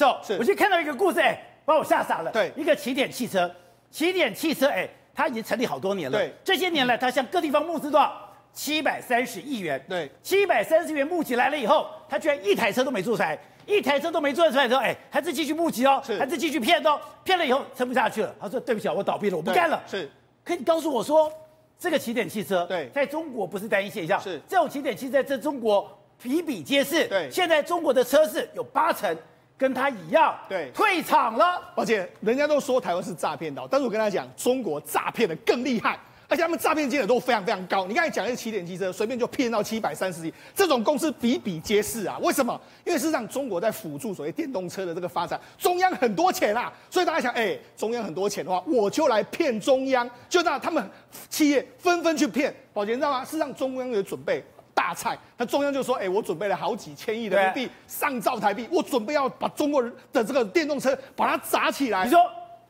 走，是我就看到一个故事，哎，把我吓傻了。对一个起点汽车，起点汽车，哎，它已经成立好多年了。对这些年来，它向各地方募资多少？七百三十亿元。对七百三十亿元募集来了以后，它居然一台车都没做出来，一台车都没做出来之后，哎，还是继续募集哦，是还是继续骗哦，骗了以后撑不下去了，他说对不起啊，我倒闭了，我不干了。是可以告诉我说，这个起点汽车对在中国不是单一现象，是这种起点汽车在中国比比皆是。对现在中国的车市有八成跟他一样，对退场了。而且人家都说台湾是诈骗岛，但是我跟他讲，中国诈骗的更厉害，而且他们诈骗金额都非常非常高。你刚才讲的是起点汽车，随便就骗到七百三十亿，这种公司比比皆是啊。为什么？因为事实上中国在辅助所谓电动车的这个发展，中央很多钱啊，所以大家想，哎、中央很多钱的话，我就来骗中央，就让他们企业纷纷去骗。宝杰，你知道吗？事实上中央有准备。大菜，那中央就说：“哎、我准备了好几千亿的人民币，上兆台币，我准备要把中国人的这个电动车把它砸起来。”你说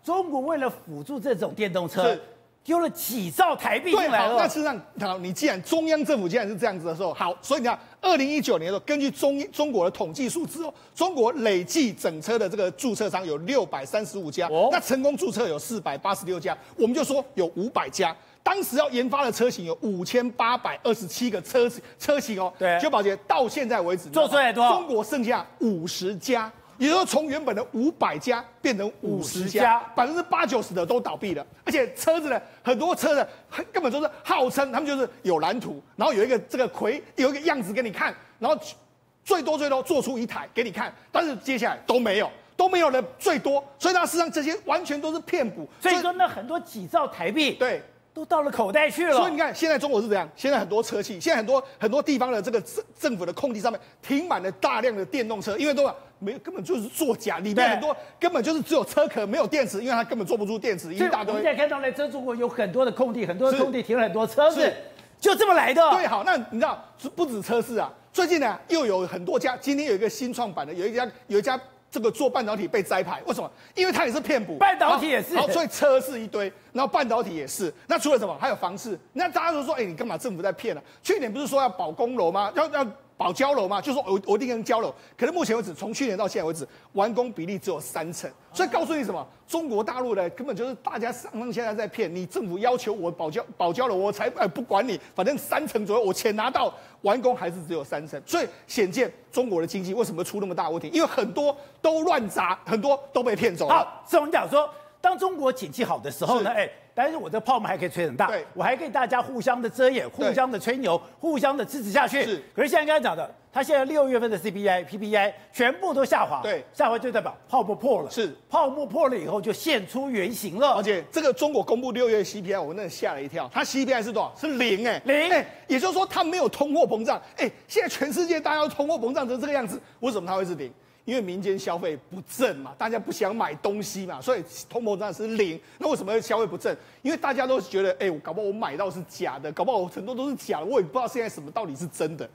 中国为了辅助这种电动车是，丢了几兆台币对，好，那。事实上，好，你既然中央政府既然是这样子的时候，好，所以你看，二零一九年的时候，根据中中国的统计数字哦，中国累计整车的这个注册商有六百三十五家，哦。那成功注册有四百八十六家，我们就说有五百家。当时要研发的车型有五千八百二十七个车车型哦，对。就宝洁到现在为止，做出来多少？中国剩下五十家，也就是说从原本的五百家变成五十50家家，百分之八九十的都倒闭了，而且车子呢，很多车子根本都是号称他们就是有蓝图，然后有一个这个魁有一个样子给你看，然后最多最多做出一台给你看，但是接下来都没有，都没有了最多，所以它事实上这些完全都是骗补，所以说那很多几兆台币对。都到了口袋去了。所以你看，现在中国是怎样，现在很多车企，现在很多很多地方的这个政政府的空地上面停满了大量的电动车，因为都没有根本就是作假，里面很多根本就是只有车壳没有电池，因为它根本做不出电池，一大堆现。在看到呢，在中国有很多的空地，很多的空地停了很多车子是，就这么来的。对，好，那你知道不止车市啊，最近呢又有很多家，今天有一个新创版的，有一家有一家这个做半导体被摘牌，为什么？因为它也是骗补，半导体也是好，好所以车是一堆，然后半导体也是。那除了什么？还有房市。那大家都说，哎、你干嘛政府在骗呢、去年不是说要保公楼吗？要要保交楼嘛？就说我我一定能交楼，可是目前为止，从去年到现在为止，完工比例只有三成。所以告诉你什么？中国大陆的根本就是大家上上现在在骗你，政府要求我保交保交楼，我才呃不管你，反正三成左右，我钱拿到，完工还是只有三成。所以显见中国的经济为什么出那么大问题？因为很多都乱砸，很多都被骗走了。好，所以我们讲说，当中国景气好的时候呢，是。哎，但是我这泡沫还可以吹很大，对。我还可以大家互相的遮掩，互相的吹牛，互相的支持下去。是。可是现在刚才讲的，它现在六月份的 CPI、PPI 全部都下滑，对。下滑就代表泡沫破了，是。泡沫破了以后就现出原形了，而且这个中国公布六月 CPI，我那吓了一跳，它 CPI 是多少？是零哎、零。哎、也就是说它没有通货膨胀。哎、现在全世界大家都通货膨胀成这个样子，为什么它会是零？因为民间消费不振嘛，大家不想买东西嘛，所以通货膨胀是零。那为什么会消费不振？因为大家都觉得，哎、我搞不好我买到是假的，搞不好我很多都是假的，我也不知道现在什么到底是真的。